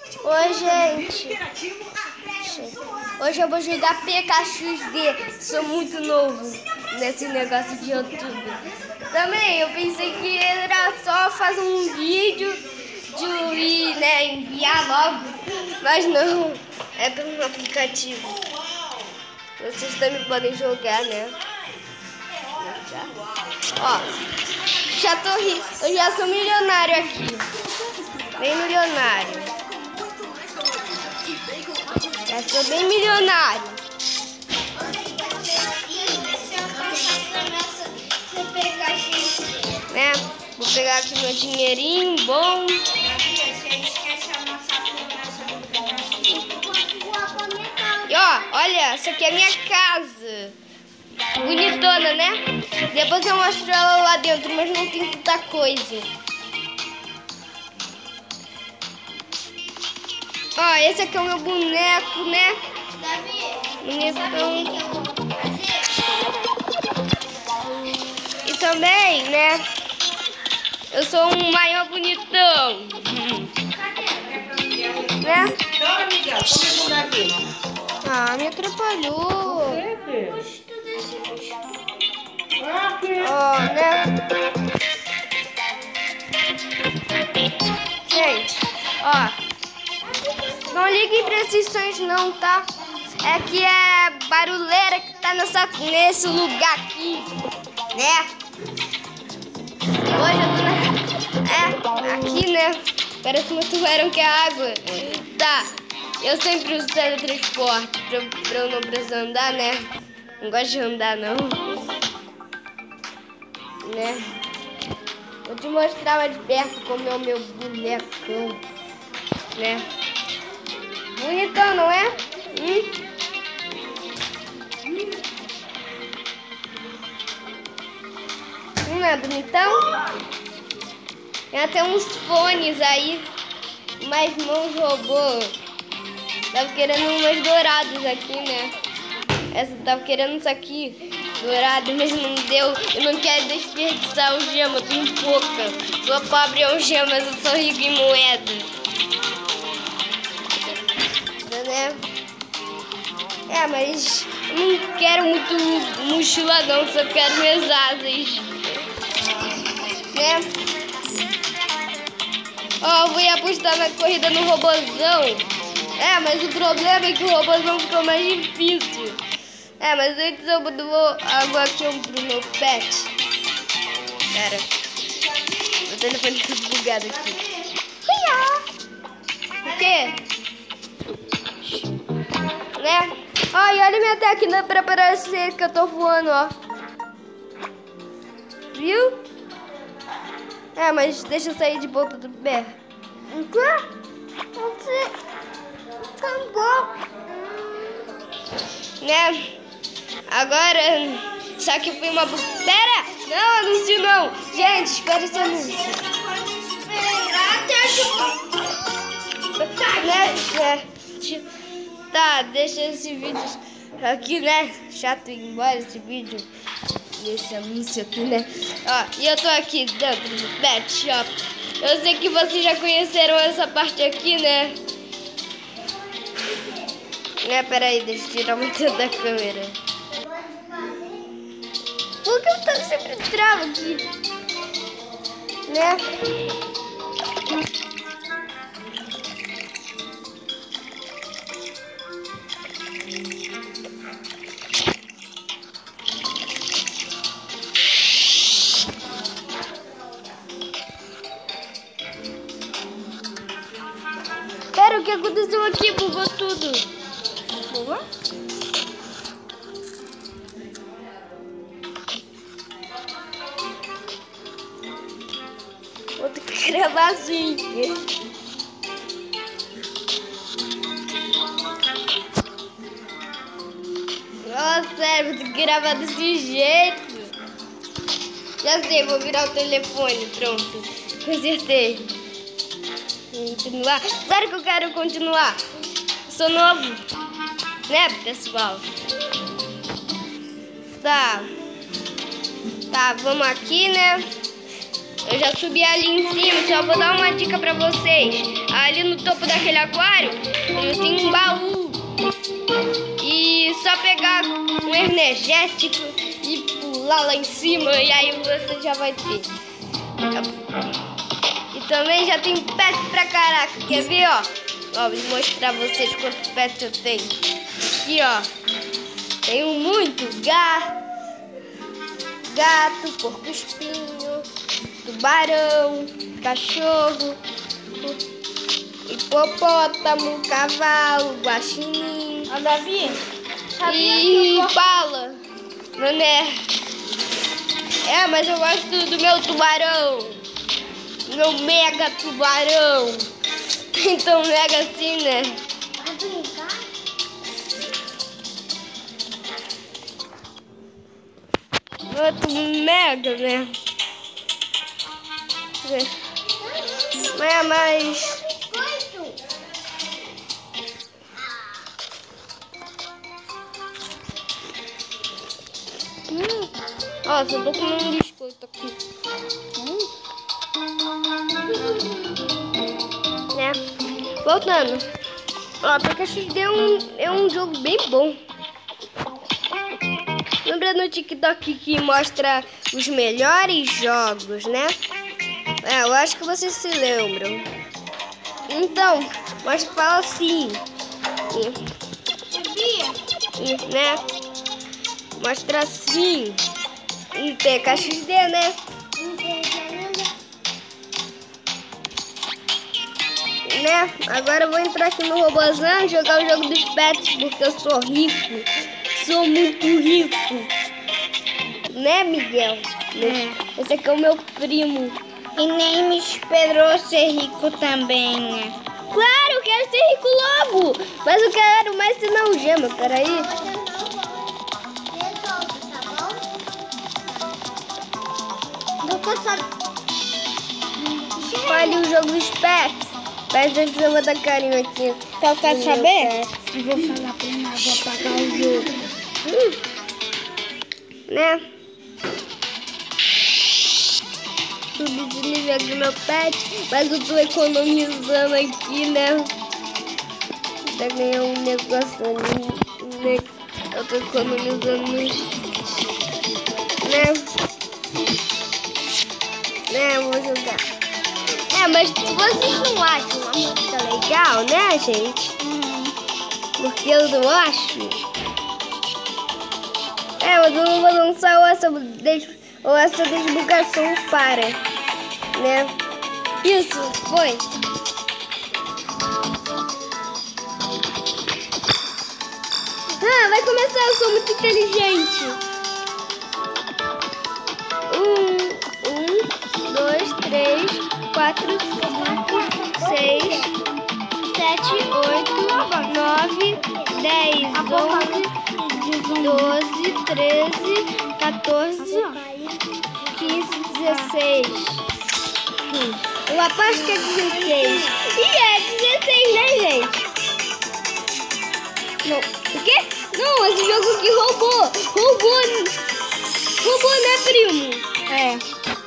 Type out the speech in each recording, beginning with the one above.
Oi, gente. Hoje eu vou jogar Pikachu. Sou muito novo nesse negócio de YouTube. Também eu pensei que era só fazer um vídeo de ir, né, enviar logo. Mas não, é pelo aplicativo. Vocês também podem jogar, né? Já. Ó, já tô rico. Eu já sou milionário aqui. Bem milionário. Já sou bem milionário. Né? Vou pegar aqui meu dinheirinho bom. E ó, olha, essa aqui é a minha casa. Bonitona, né? Depois eu mostro ela lá dentro, mas não tem tanta coisa. Ó, esse aqui é o meu boneco, né? Bonitão. E também, né? Eu sou um maior bonitão. Né? Ah, me atrapalhou. Ó, né? Gente, ó. Não esses sons não, tá? É que é barulheira que tá nessa, nesse lugar aqui, né? Hoje eu tô na... É, aqui, né? Parece uma tubarão que é água. Tá, eu sempre uso teletransporte pra, pra eu não precisar andar, né? Não gosto de andar, não. Né? Vou te mostrar mais de perto como é o meu bonecão, né? Bonitão, não é? Hum? Não é bonitão? Tem até uns fones aí, mas não jogou. Tava querendo umas douradas aqui, né? Essa tava querendo isso aqui, dourado, mas não deu. Eu não quero desperdiçar o gema, tem pouca. Sou pobre em gemas, eu sou rico em moeda. É, mas não quero muito mochila não, só quero minhas asas. Né? Ó, oh, vou apostar na corrida no robozão. É, mas o problema é que o robozão ficou mais difícil. É, mas antes eu vou água aqui pro meu pet. Pera. Meu telefone tá bugado aqui. Ai, olha minha técnica pra parecer que eu tô voando, ó. Viu? É, mas deixa eu sair de boca do pé. Você acabou. Né? Agora, só que foi uma... Pera! Não, anúncio não! Gente, espera esse anúncio. Né? É, tá, deixa esse vídeo aqui, né? Chato ir embora esse vídeo desse anúncio aqui, né? Ó, e eu tô aqui dentro do Pet Shop. Eu sei que vocês já conheceram essa parte aqui, né? É, peraí, deixa eu tirar muito da câmera. Por que eu tô sempre trava aqui? Né? Pera, o que aconteceu aqui? Bugou tudo. Bugou? Vou ter que gravar assim. Nossa, vou ter que gravar desse jeito. Já sei, vou virar o telefone. Pronto. Consertei. Continuar. Claro que eu quero continuar. Sou novo. Né, pessoal? Tá. Tá, vamos aqui, né? Eu já subi ali em cima, só vou dar uma dica pra vocês. Ali no topo daquele aquário, tem um baú. E só pegar um energético e pular lá em cima, e aí você já vai ter. Também já tem pet pra caraca, quer ver, ó? Ó, vou mostrar pra vocês quanto pet eu tenho. Aqui, ó. Tenho muito gato, gato, porco espinho, tubarão, cachorro, hipopótamo, cavalo, guaxinim. Ó, Davi, e bala, mané. É, mas eu gosto do meu tubarão. Meu mega tubarão. Então mega assim, né? Outro mega, né? É, mas... Hum. Nossa, eu tô comendo um biscoito aqui. Voltando. Ó, porque XD é um, é um jogo bem bom. Lembra no TikTok que mostra os melhores jogos, né? É, eu acho que vocês se lembram. Então, mas fala assim. E, e, né? Mostra assim. E PKXD, né? Né? Agora eu vou entrar aqui no Robozão e jogar o jogo dos pets, porque eu sou rico. Sou muito rico. Né, Miguel? É. Esse aqui é o meu primo. E nem me esperou ser rico também, né? Claro, eu quero ser rico logo. Mas eu quero mais sinal gema. Peraí. Fale o jogo dos pets. Mas antes eu vou dar carinho aqui. Então quer no saber? pet. Vou falar pra ela, vou apagar o jogo. Hum. Né? Subi de nível no meu pet, mas eu tô economizando aqui, né? Pra ganhar um negócio ali, né? Eu tô economizando, né? Né, eu vou jogar. É, mas vocês não acham uma música legal, né, gente? Porque eu não acho. É, mas eu não vou lançar essa, ou essa desbugação para, né? Isso, foi. Ah, vai começar, eu sou muito inteligente. Um, um, dois, três, quatro, seis, sete, oito, nove, dez, onze, doze, treze, 14, 15, 16. Hum, Eu aposto que é 16. E é 16, né, gente? Não. O quê? Não, esse jogo aqui roubou. Roubou. Roubou, né, primo? É.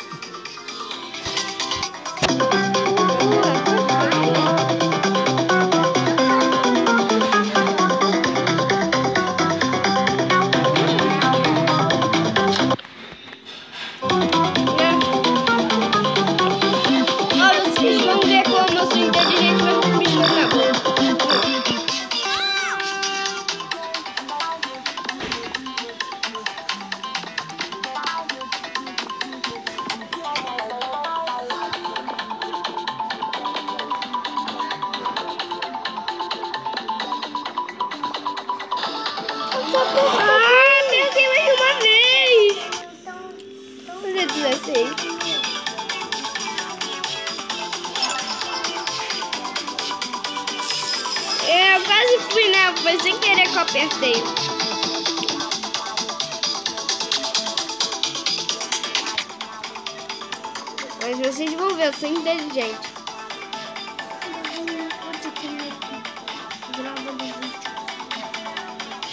fui, né? Foi sem querer que eu apertei. Mas vocês vão ver, eu sou inteligente.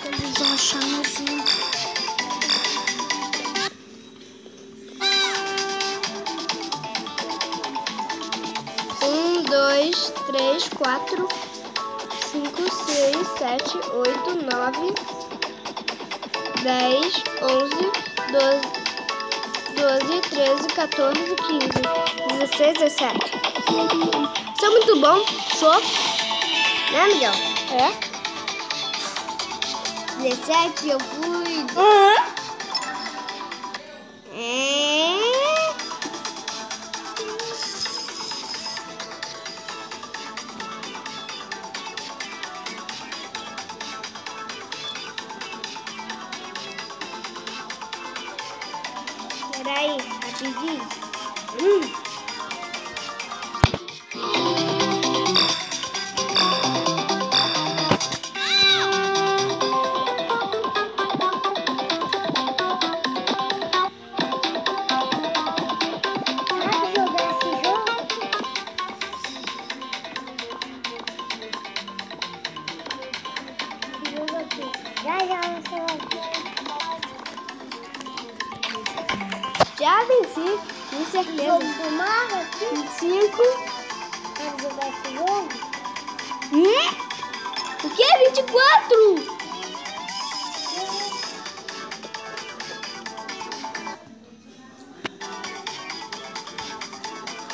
Eles vão assim. dois, três, quatro, cinco, seis, sete, oito, nove, dez, onze, doze, doze, treze, 14, 15, 16, 17. Sou muito bom, sou. Né, Miguel? É? 17 eu fui. Uhum. Peraí, rapidinho. Hum. Já venci, com certeza. do Mario aqui. 25. Sabe jogar esse jogo? Hum? O que? 24?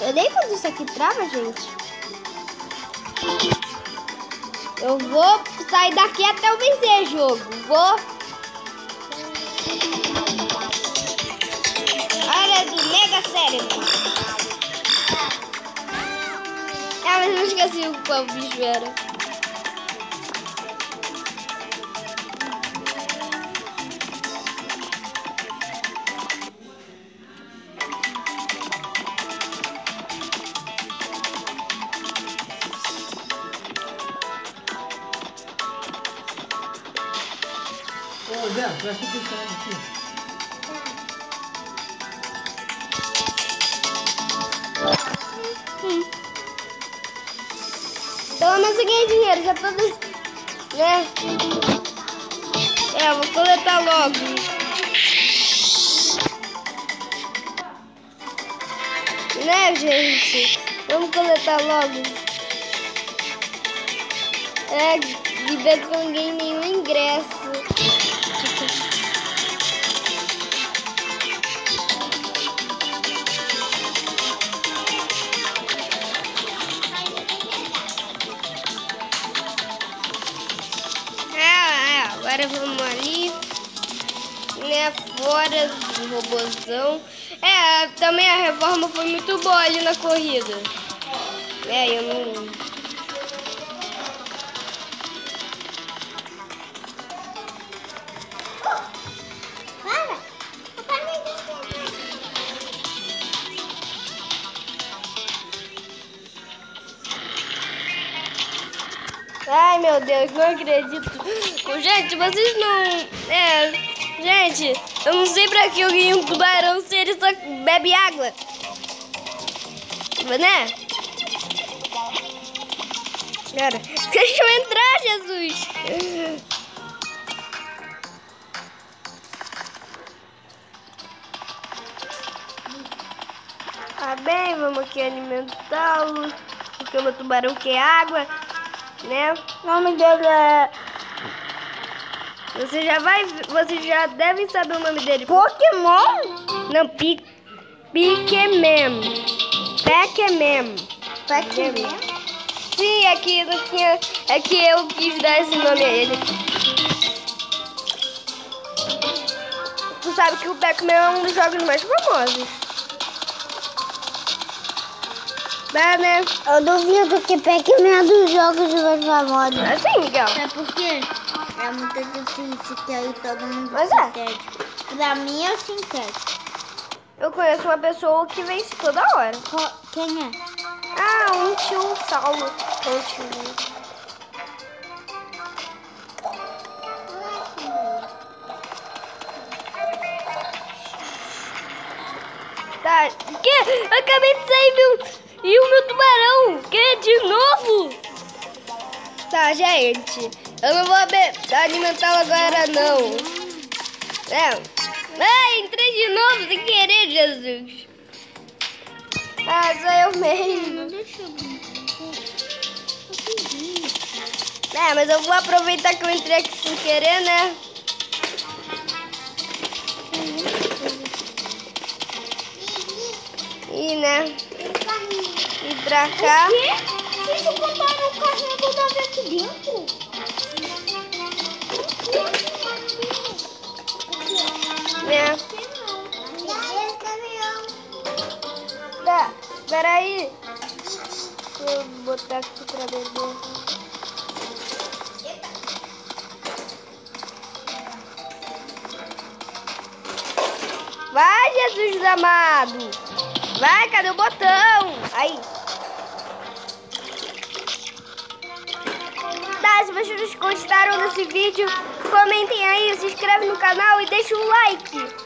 Eu nem quando isso aqui trava, gente. Eu vou sair daqui até eu vencer jogo. Vou. Área do Mega Cérebro. Ah, mas eu esqueci o qual bicho era. Ô Zé, presta atenção aqui. Eu ganhei dinheiro, já tô. Né? É, vou coletar logo. Né, gente? Vamos coletar logo. É, de vez que eu não ganhei nenhum ingresso. Agora vamos ali, né, fora do robozão. É, também a reforma foi muito boa ali na corrida. É, eu não... Ai, meu Deus, não acredito. Gente, vocês não... É, gente, eu não sei pra que eu ganhei um tubarão se ele só bebe água. Né? Cara, deixa eu entrar, Jesus. Tá bem, vamos aqui alimentá-lo. Porque o meu tubarão quer água, né? O nome dele é Você já vai, vocês já devem saber o nome dele. Pokémon? Não, Pi, Pikmin. Pac-Man. Pac-Man? Sim, é que não tinha, é que eu quis dar esse nome a ele. Tu sabe que o Pac-Man é um dos jogos mais famosos. Dá, né? Eu duvido que Pac-Man é dos jogos mais famosos. Assim, Miguel. É porque é muito difícil que aí todo mundo Mas é. sintético. Pra mim é sintético. Eu conheço uma pessoa que vence toda hora. Qual- Quem é? Ah, um tio Saulo. Um tio. Tá. Que? Eu acabei de sair meu. E o meu tubarão? Que? De novo? Tá, gente. Eu não vou alimentá-lo agora, não. É. Ai, entrei de novo sem querer, Jesus. Ah, sou eu mesmo. É, mas eu vou aproveitar que eu entrei aqui sem querer, né? E, né? Ir pra cá. Vocês botaram o carrinho do Davi aqui dentro? Esse caminhão. Tá, peraí. Deixa eu botar aqui pra beber. Vai, Jesus amado. Vai, cadê o botão? Aí. Se vocês gostaram desse vídeo, comentem aí, se inscreve no canal e deixa um like.